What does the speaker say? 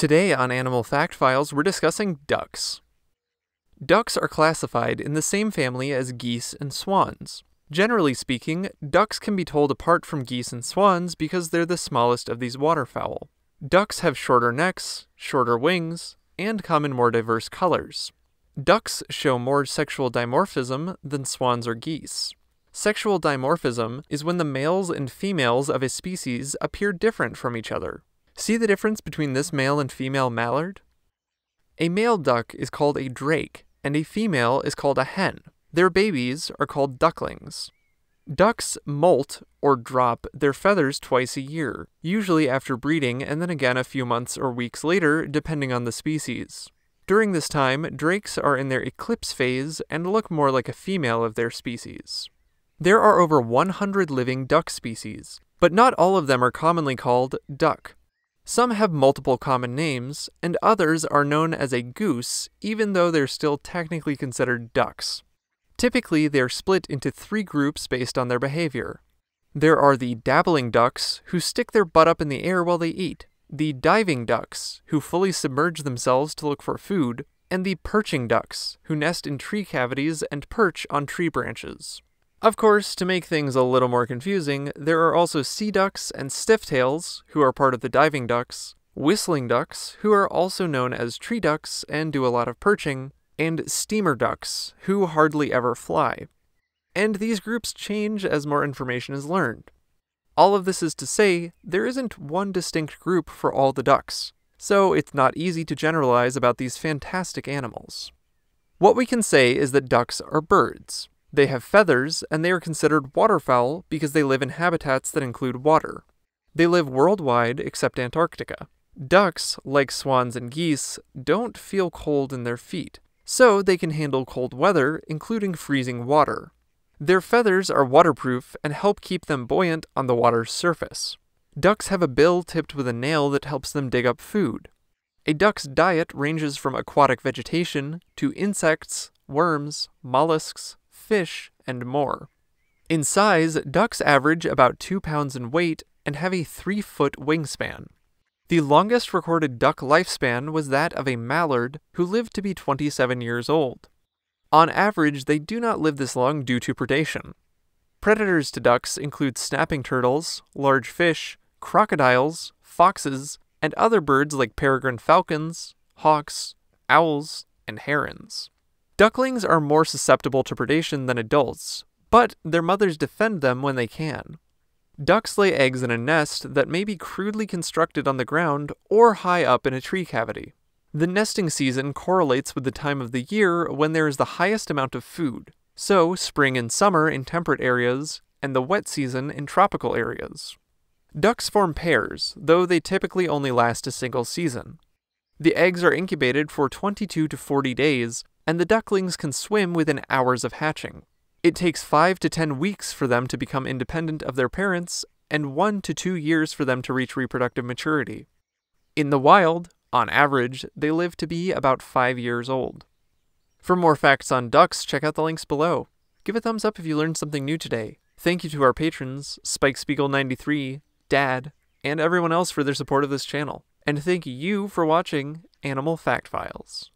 Today on Animal Fact Files, we're discussing ducks. Ducks are classified in the same family as geese and swans. Generally speaking, ducks can be told apart from geese and swans because they're the smallest of these waterfowl. Ducks have shorter necks, shorter wings, and come in more diverse colors. Ducks show more sexual dimorphism than swans or geese. Sexual dimorphism is when the males and females of a species appear different from each other. See the difference between this male and female mallard? A male duck is called a drake, and a female is called a hen. Their babies are called ducklings. Ducks molt or drop their feathers twice a year, usually after breeding and then again a few months or weeks later, depending on the species. During this time, drakes are in their eclipse phase and look more like a female of their species. There are over 100 living duck species, but not all of them are commonly called duck. Some have multiple common names, and others are known as a goose, even though they're still technically considered ducks. Typically, they are split into three groups based on their behavior. There are the dabbling ducks, who stick their butt up in the air while they eat, the diving ducks, who fully submerge themselves to look for food, and the perching ducks, who nest in tree cavities and perch on tree branches. Of course, to make things a little more confusing, there are also sea ducks and stifftails, who are part of the diving ducks, whistling ducks, who are also known as tree ducks and do a lot of perching, and steamer ducks, who hardly ever fly. And these groups change as more information is learned. All of this is to say, there isn't one distinct group for all the ducks, so it's not easy to generalize about these fantastic animals. What we can say is that ducks are birds. They have feathers, and they are considered waterfowl because they live in habitats that include water. They live worldwide except Antarctica. Ducks, like swans and geese, don't feel cold in their feet, so they can handle cold weather, including freezing water. Their feathers are waterproof and help keep them buoyant on the water's surface. Ducks have a bill tipped with a nail that helps them dig up food. A duck's diet ranges from aquatic vegetation to insects, worms, mollusks, fish, and more. In size, ducks average about 2 pounds in weight and have a 3 foot wingspan. The longest recorded duck lifespan was that of a mallard, who lived to be 27 years old. On average, they do not live this long due to predation. Predators to ducks include snapping turtles, large fish, crocodiles, foxes, and other birds like peregrine falcons, hawks, owls, and herons. Ducklings are more susceptible to predation than adults, but their mothers defend them when they can. Ducks lay eggs in a nest that may be crudely constructed on the ground or high up in a tree cavity. The nesting season correlates with the time of the year when there is the highest amount of food, so spring and summer in temperate areas, and the wet season in tropical areas. Ducks form pairs, though they typically only last a single season. The eggs are incubated for 22 to 40 days, and the ducklings can swim within hours of hatching. It takes 5 to 10 weeks for them to become independent of their parents, and 1 to 2 years for them to reach reproductive maturity. In the wild, on average, they live to be about 5 years old. For more facts on ducks, check out the links below. Give a thumbs up if you learned something new today. Thank you to our patrons, Spike Spiegel93, Dad, and everyone else for their support of this channel. And thank you for watching Animal Fact Files.